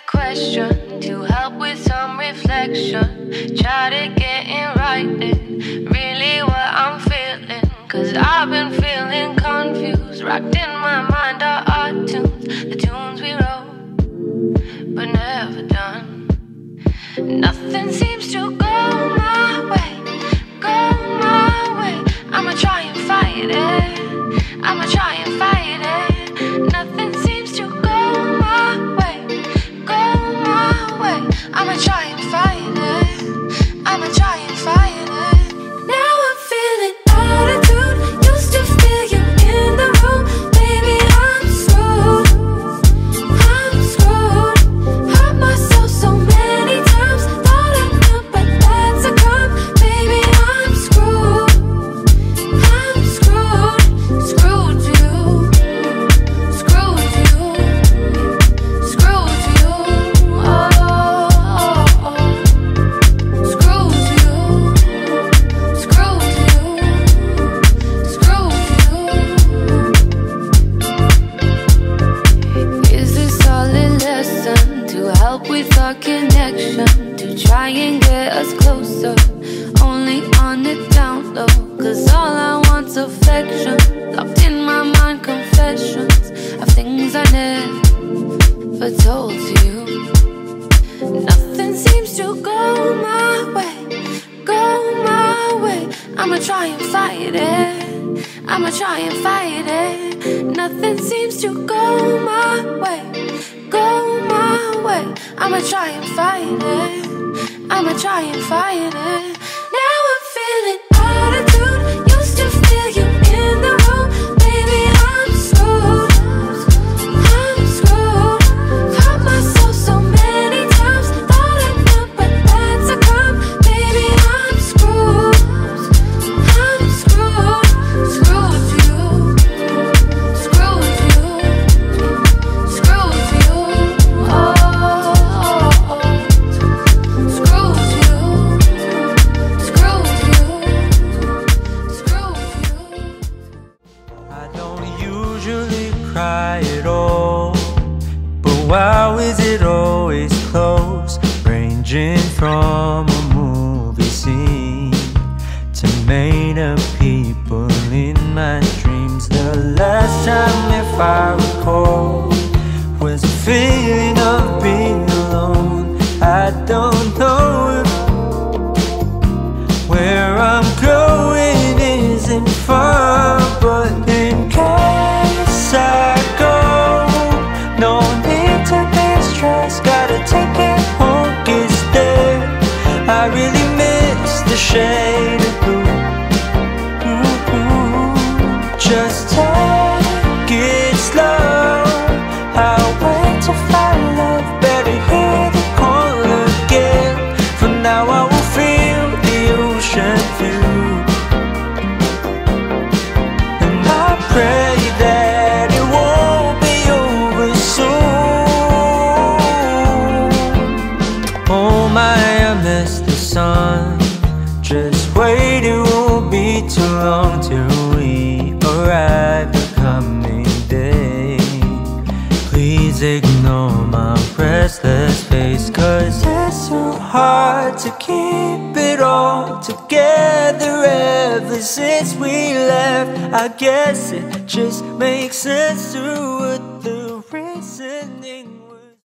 a question to help with some reflection. Try to get in writing, really what I'm feeling. Cause I've been feeling confused. Rocked in my mind are our tunes, the tunes we wrote, but never done. Nothing seems to only on the down. Cause all I want's affection. Locked in my mind, confessions of things I never told you. Nothing seems to go my way, go my way. I'ma try and fight it. I'ma try and fight it. Nothing seems to go my way, go way. I'ma try and fight it. I'ma try and fight it. Wow, is it always close? Ranging from a movie scene to made up people in my dreams. The last time, if I recall, was a feeling of being alone. I don't too long till we arrive the coming day. Please ignore my restless face, cause it's so hard to keep it all together ever since we left. I guess it just makes sense to what the reasoning.